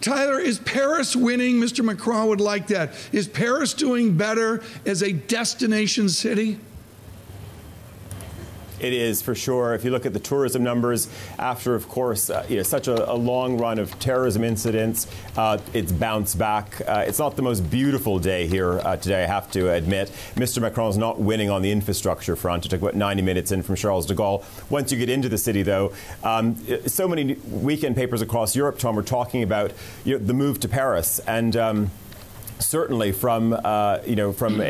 Tyler, is Paris winning? Mr. Macron would like that. Is Paris doing better as a destination city? It is for sure. If you look at the tourism numbers, after, of course, uh, you know, such a, a, long run of terrorism incidents, uh, it's bounced back. Uh, it's not the most beautiful day here uh, today, I have to admit. Mr. Macron is not winning on the infrastructure front. It took about 90 minutes in from Charles de Gaulle. Once you get into the city, though, um, so many weekend papers across Europe, Tom, were talking about you know, the move to Paris, and um, certainly from uh, you know from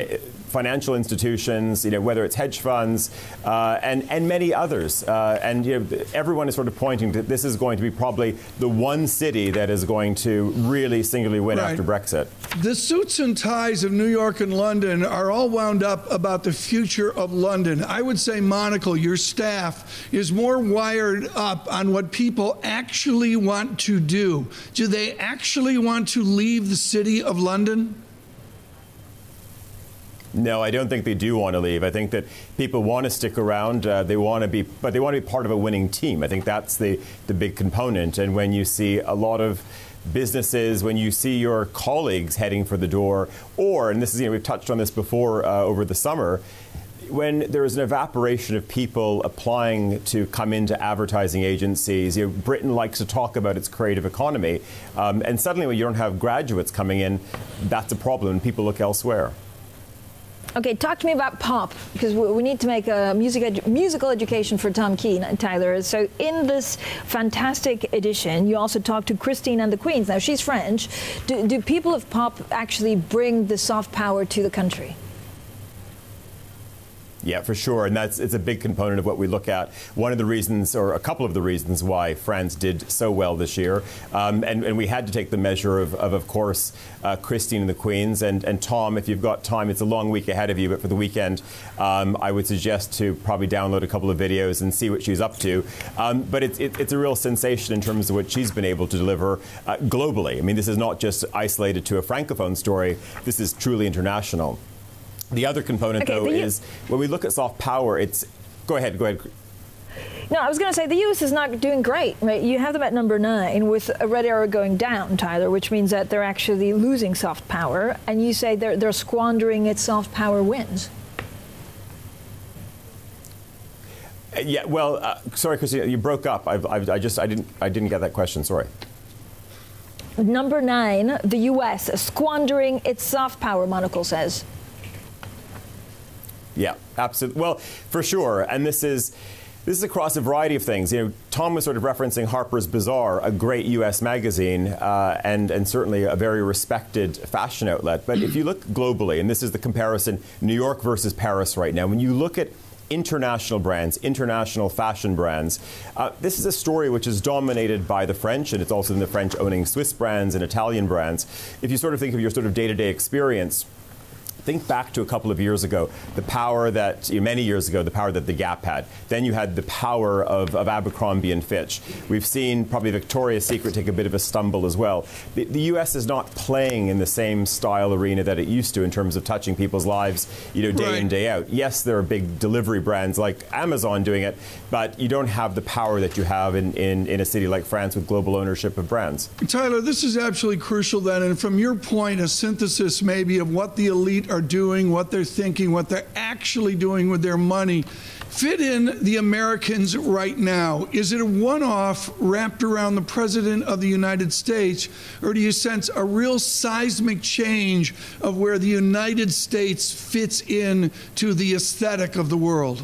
financial institutions, you know, whether it's hedge funds uh, and, and many others. Uh, and you know, everyone is sort of pointing that this is going to be probably the one city that is going to really singularly win right. after Brexit. The suits and ties of New York and London are all wound up about the future of London. I would say, Monocle, your staff is more wired up on what people actually want to do. Do they actually want to leave the city of London? No, I don't think they do want to leave. I think that people want to stick around. Uh, they want to be, but they want to be part of a winning team. I think that's the the big component. And when you see a lot of businesses, when you see your colleagues heading for the door, or and this is you know we've touched on this before uh, over the summer. When there is an evaporation of people applying to come into advertising agencies, you know, Britain likes to talk about its creative economy, um, and suddenly when you don't have graduates coming in, that's a problem. People look elsewhere. Okay, talk to me about pop because we need to make a music edu musical education for Tom Keene and Tyler. So in this fantastic edition, you also talk to Christine and the Queens. Now she's French. Do, do people of pop actually bring the soft power to the country? Yeah, for sure, and that's it's a big component of what we look at. One of the reasons, or a couple of the reasons, why France did so well this year, um, and, and, we had to take the measure of, of, of course, uh, Christine and the Queens, and, and Tom. If you've got time, it's a long week ahead of you, but for the weekend, um, I would suggest to probably download a couple of videos and see what she's up to. Um, but it's it, it's a real sensation in terms of what she's been able to deliver uh, globally. I mean, this is not just isolated to a francophone story. This is truly international. The other component, okay, though, is when we look at soft power, it's. Go ahead, go ahead. No, I was going to say the U.S. is not doing great. Right? You have them at number nine with a red arrow going down, Tyler, which means that they're actually losing soft power, and you say they're, they're squandering its soft power wins. Uh, yeah, well, uh, sorry, Christina, you broke up. I've, I've, i just I didn't I didn't get that question. Sorry. Number nine, the U.S. squandering its soft power. Monocle says. Yeah, absolutely. Well, for sure. And this is this is across a variety of things. You know, Tom was sort of referencing Harper's Bazaar, a great U.S. magazine, uh, and and certainly a very respected fashion outlet. But if you look globally, and this is the comparison, New York versus Paris right now. When you look at international brands, international fashion brands. Uh, this is a story which is dominated by the French, and it's also in the French owning Swiss brands and Italian brands. If you sort of think of your sort of day to day experience, think back to a couple of years ago, the power that, you know, many years ago, the power that the Gap had. Then you had the power of, of Abercrombie and Fitch. We've seen probably Victoria's Secret take a bit of a stumble as well. The, the, U.S. is not playing in the same style arena that it used to in terms of touching people's lives, you know, day right. in, day out. Yes, there are big delivery brands like Amazon doing it, but you don't have the power that you have in, in, in a city like France with global ownership of brands. Tyler, this is absolutely crucial then, and from your point, a synthesis maybe of what the elite are doing, what they're thinking, what they're actually doing with their money. Fit in the Americans right now. Is it a one off wrapped around the President of the United States, or do you sense a real seismic change of where the United States fits in to the aesthetic of the world?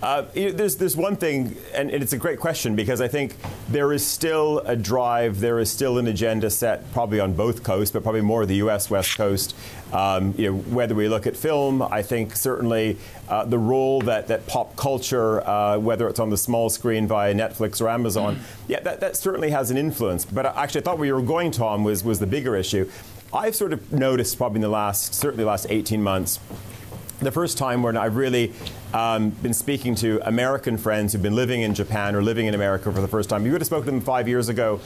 Uh, there's, there's one thing, and, and, it's a great question because I think there is still a drive, there is still an agenda set, probably on both coasts, but probably more the U.S. West Coast. Um, you know, whether we look at film, I think certainly uh, the role that, that pop culture, uh, whether it's on the small screen via Netflix or Amazon, mm. yeah, that, that certainly has an influence. But actually, I thought where you were going, Tom, was, was the bigger issue. I've sort of noticed probably in the last, certainly the last 18 months, the first time when I've really um, been speaking to American friends who've been living in Japan or living in America for the first time. You would have spoken to them five years ago.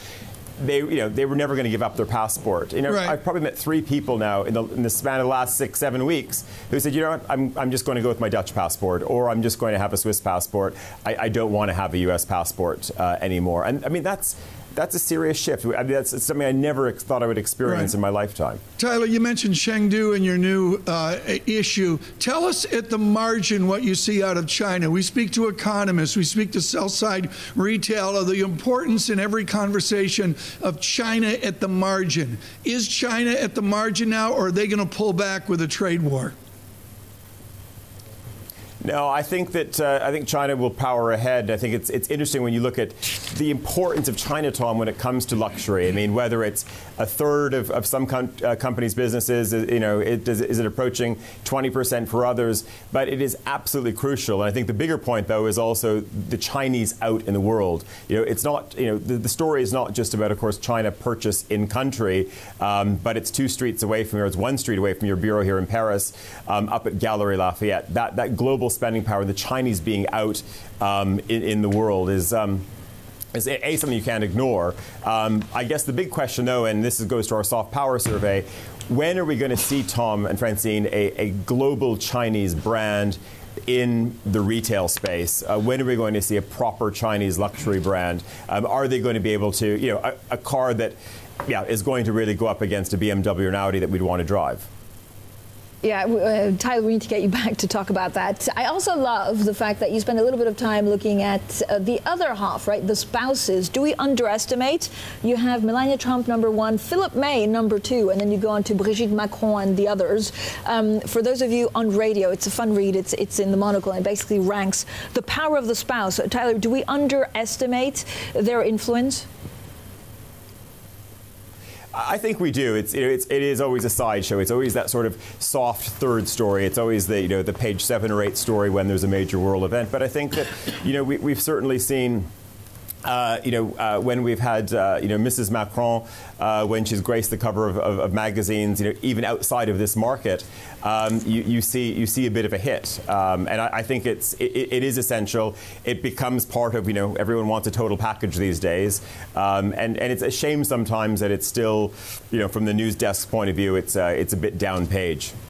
they, you know, they were never going to give up their passport. You know, Right. I've probably met three people now in the, in the span of the last six, seven weeks who said, you know what, I'm, I'm just going to go with my Dutch passport, or I'm just going to have a Swiss passport. I, I don't want to have a U.S. passport uh, anymore. And I mean, that's that's a serious shift. I mean, that's something I never thought I would experience Right. in my lifetime. Tyler, you mentioned Chengdu and your new uh, issue. Tell us at the margin what you see out of China. We speak to economists, we speak to sell side retail of the importance in every conversation of China at the margin. Is China at the margin now, or are they going to pull back with a trade war? No, I think that uh, I think China will power ahead. I think it's it's interesting when you look at the importance of Chinatown when it comes to luxury. I mean, whether it's a third of, of some com- uh, companies' businesses, uh, you know, it, does, is it approaching 20% for others? But it is absolutely crucial. And I think the bigger point, though, is also the Chinese out in the world. You know, it's not, you know, the, the story is not just about, of course, China purchase in country, um, but it's two streets away from here. It's one street away from your bureau here in Paris, um, up at Galeries Lafayette. That that global spending power, the Chinese being out um, in, in the world, is. Um, is a, something you can't ignore. Um, I guess the big question, though, and this is, goes to our soft power survey, when are we going to see Tom and Francine a, a global Chinese brand? In the retail space, uh, when are we going to see a proper Chinese luxury brand? Um, are they going to be able to, you know, a, a car that, yeah, is going to really go up against a BMW or an Audi that we'd want to drive? Yeah, uh, Tyler, we need to get you back to talk about that. I also love the fact that you spend a little bit of time looking at uh, the other half, right? The spouses. Do we underestimate? You have Melania Trump number one, Philip May number two, and then you go on to Brigitte Macron and the others. Um, for those of you on radio, it's a fun read. It's it's in the monocle and basically ranks the power of the spouse. Tyler, do we underestimate their influence? I think we do. It's, it's it is always a sideshow. It's always that sort of soft third story. It's always the you know the page seven or eight story when there's a major world event. But I think that you know we, we've certainly seen. Uh, you know, uh, when we've had, uh, you know, Mrs. Macron, uh, when she's graced the cover of, of, of, magazines, you know, even outside of this market, um, you, you, see you see a bit of a hit, um, and I, I, think it's it, it is essential. It becomes part of, you know, everyone wants a total package these days, um, and and it's a shame sometimes that it's still, you know, from the news desk's point of view, it's uh, it's a bit down page.